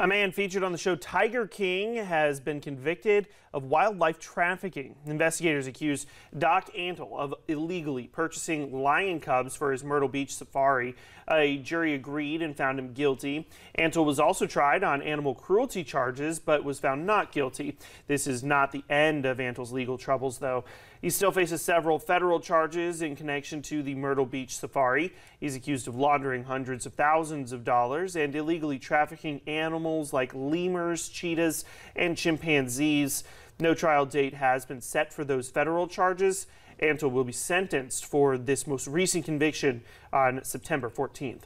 A man featured on the show Tiger King has been convicted of wildlife trafficking. Investigators accuse Doc Antle of illegally purchasing lion cubs for his Myrtle Beach safari. A jury agreed and found him guilty. Antle was also tried on animal cruelty charges but was found not guilty. This is not the end of Antle's legal troubles, though. He still faces several federal charges in connection to the Myrtle Beach safari. He's accused of laundering hundreds of thousands of dollars and illegally trafficking animals like lemurs, cheetahs, and chimpanzees. No trial date has been set for those federal charges. Antle will be sentenced for this most recent conviction on September 14th.